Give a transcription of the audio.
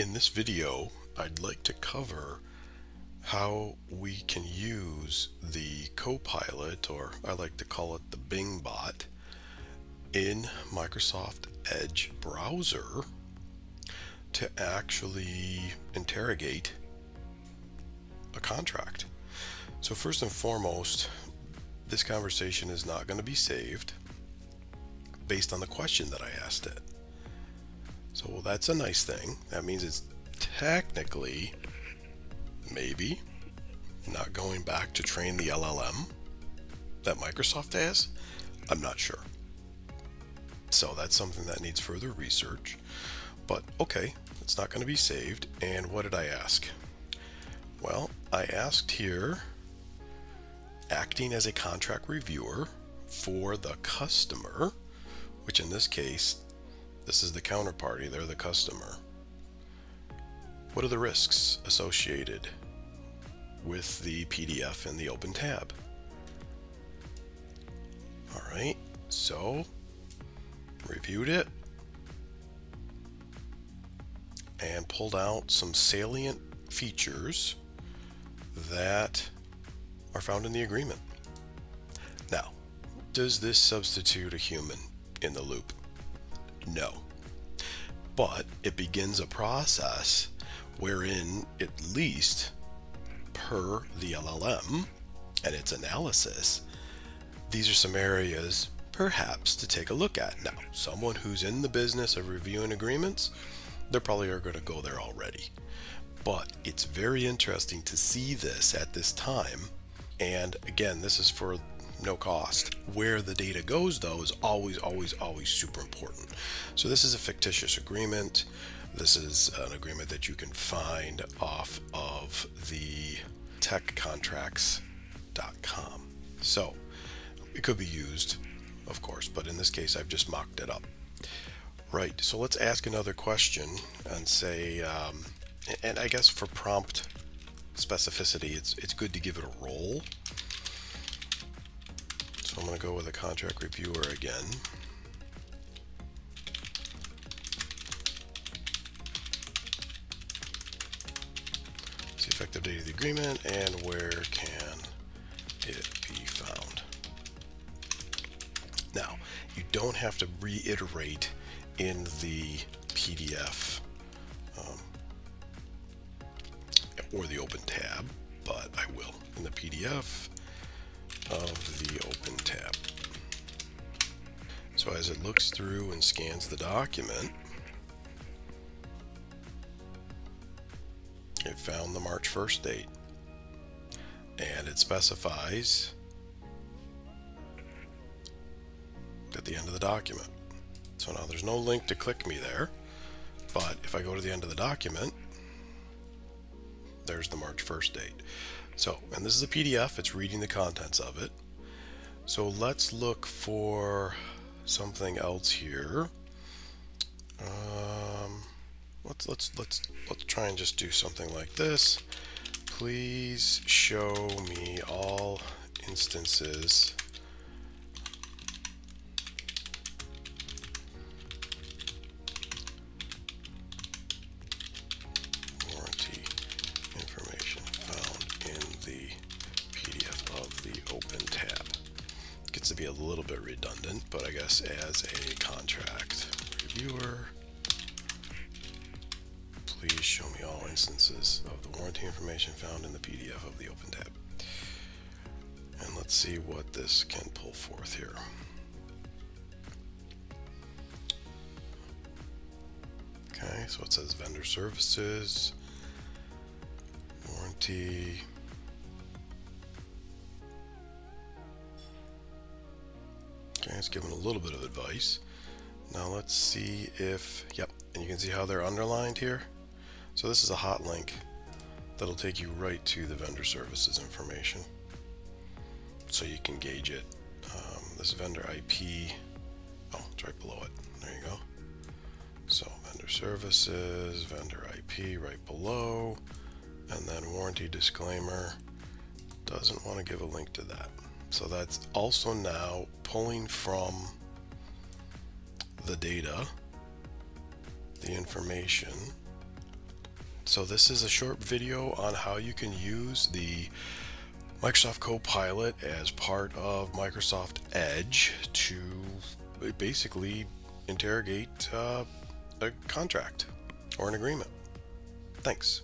In this video, I'd like to cover how we can use the Copilot, or I like to call it the Bing bot, in Microsoft Edge browser to actually interrogate a contract. So first and foremost, this conversation is not going to be saved based on the question that I asked it. So well, that's a nice thing. That means it's technically, maybe, not going back to train the LLM that Microsoft has. I'm not sure. So that's something that needs further research. But okay, it's not going to be saved. And what did I ask? Well, I asked here, acting as a contract reviewer for the customer, which in this case this is the counterparty, they're the customer. What are the risks associated with the PDF in the open tab? All right, so reviewed it and pulled out some salient features that are found in the agreement. Now, does this substitute a human in the loop? No. But it begins a process wherein, at least per the LLM and its analysis, these are some areas perhaps to take a look at. Now, someone who's in the business of reviewing agreements, they probably are going to go there already. But it's very interesting to see this at this time. And again, this is for no cost. Where the data goes, though, is always, always, always super important. So this is a fictitious agreement. This is an agreement that you can find off of the techcontracts.com. So it could be used, of course, but in this case, I've just mocked it up. Right, so let's ask another question and say, um, and I guess for prompt specificity, it's, it's good to give it a role. I'm going to go with a contract reviewer again. It's the effective date of the agreement and where can it be found. Now, you don't have to reiterate in the PDF um, or the open tab, but I will. In the PDF, of the open tab. So as it looks through and scans the document, it found the March 1st date. And it specifies at the end of the document. So now there's no link to click me there, but if I go to the end of the document, there's the March 1st date. So, and this is a PDF, it's reading the contents of it. So let's look for something else here. Um, let's let's let's let's try and just do something like this. Please show me all instances to be a little bit redundant, but I guess as a contract reviewer, please show me all instances of the warranty information found in the PDF of the Open tab. And let's see what this can pull forth here. Okay, so it says vendor services, warranty, Okay, it's giving a little bit of advice. Now let's see if, yep, and you can see how they're underlined here. So this is a hot link that'll take you right to the vendor services information. So you can gauge it. Um, this vendor IP, oh, it's right below it. There you go. So vendor services, vendor IP right below, and then warranty disclaimer. Doesn't want to give a link to that. So that's also now pulling from the data, the information, So this is a short video on how you can use the Microsoft Copilot as part of Microsoft Edge to basically interrogate uh, a contract or an agreement. Thanks.